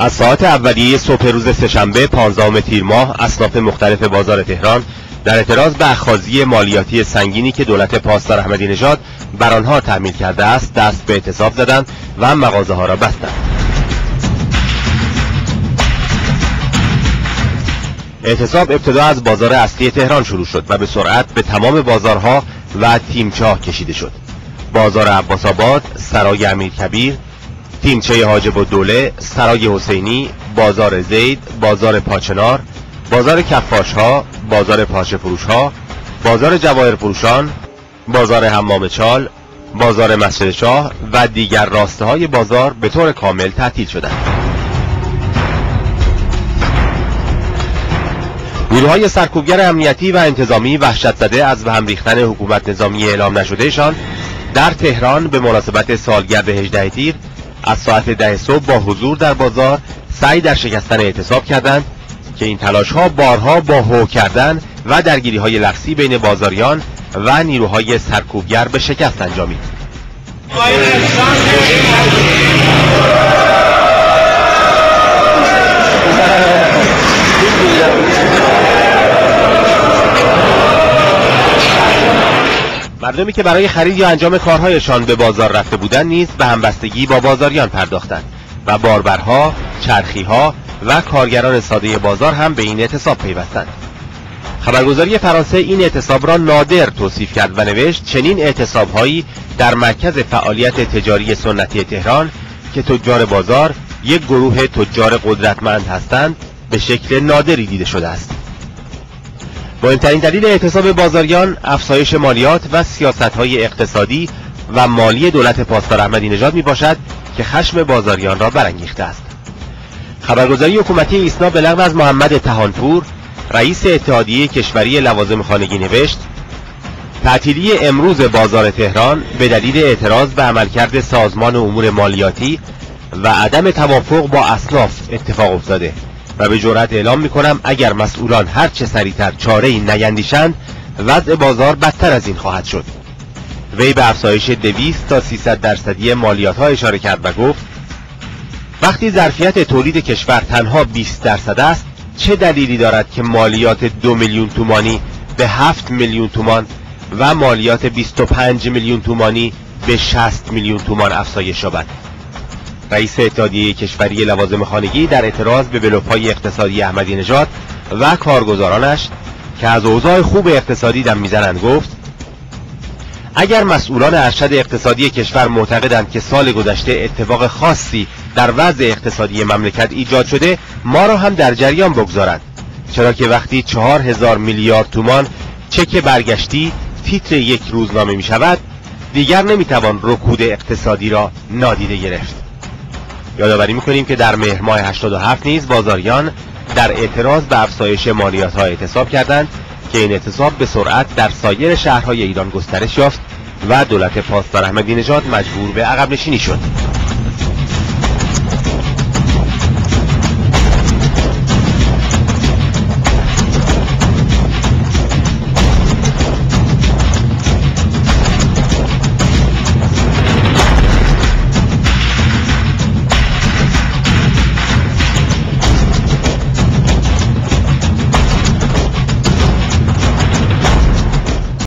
از ساعت اولیه صبح روز سهشنبه 15 تیر ماه اصناف مختلف بازار تهران. در اعتراض به اخاذی مالیاتی سنگینی که دولت پاسدار احمدی نژاد بر آنها تحمیل کرده است دست به اعتصاب زدند و مغازه ها را بستند. اعتصاب ابتدا از بازار اصلی تهران شروع شد و به سرعت به تمام بازارها و تیمچاه کشیده شد. بازار عباس آباد، سرای امیر کبیر، تیمچه حاجب و دوله، سرای حسینی، بازار زید، بازار پاچنار، بازار کفاش ها، بازار پاچه فروش ها، بازار جواهر فروشان، بازار حمام چال، بازار مسجد شاه و دیگر راسته های بازار به طور کامل تعطیل شدند. نیروهای سرکوبگر امنیتی و انتظامی وحشت زده از به هم ریختن حکومت نظامی اعلام نشدهشان در تهران به مناسبت سالگرد 18 تیر از ساعت ده صبح با حضور در بازار سعی در شکستن اعتصاب کردند که این تلاش ها بارها با هو کردن و درگیری های بین بازاریان و نیروهای سرکوبگر به شکست انجامید. مردمی که برای خرید یا انجام کارهایشان به بازار رفته بودند نیز به همبستگی با بازاریان پرداختند و باربرها، چرخیها و کارگران ساده بازار هم به این اعتصاب پیوستند. خبرگزاری فرانسه این اعتصاب را نادر توصیف کرد و نوشت چنین اعتصابهایی در مرکز فعالیت تجاری سنتی تهران که تجار بازار یک گروه تجار قدرتمند هستند به شکل نادری دیده شده است. مهمترین دلیل اعتصاب بازاریان افزایش مالیات و سیاست های اقتصادی و مالی دولت پاسدار احمدی نژاد می باشد که خشم بازاریان را برانگیخته است. خبرگزاری حکومتی ایسنا به از محمد تهانپور رئیس اتحادیه کشوری لوازم خانگی نوشت تعطیلی امروز بازار تهران به دلیل اعتراض به عملکرد سازمان امور مالیاتی و عدم توافق با اصناف اتفاق افتاده. و به جرأت اعلام می‌کنم اگر مسئولان هر چه سریعتر چاره ای نیندیشند وضع بازار بدتر از این خواهد شد. وی به افزایش 200 تا 300 درصدی مالیات ها اشاره کرد و گفت وقتی ظرفیت تولید کشور تنها 20 درصد است چه دلیلی دارد که مالیات دو میلیون تومانی به 7 میلیون تومان و مالیات 25 میلیون تومانی به 60 میلیون تومان افزایش یابد؟ رئیس اتحادیه کشوری لوازم خانگی در اعتراض به بلوپای اقتصادی احمدی نژاد و کارگزارانش که از اوضاع خوب اقتصادی دم می‌زنند گفت اگر مسئولان ارشد اقتصادی کشور معتقدند که سال گذشته اتفاق خاصی در وضع اقتصادی مملکت ایجاد شده ما را هم در جریان بگذارند. چرا که وقتی چهار هزار میلیارد تومان چک برگشتی تیتر یک روزنامه می شود دیگر نمی‌توان رکود اقتصادی را نادیده گرفت. یادآوری می‌کنیم که در مهر ماه 87 نیز بازاریان در اعتراض به افزایش مالیات ها اعتصاب کردند که این اعتصاب به سرعت در سایر شهرهای ایران گسترش یافت و دولت پاسدار احمدی نژاد مجبور به عقب نشینی شد.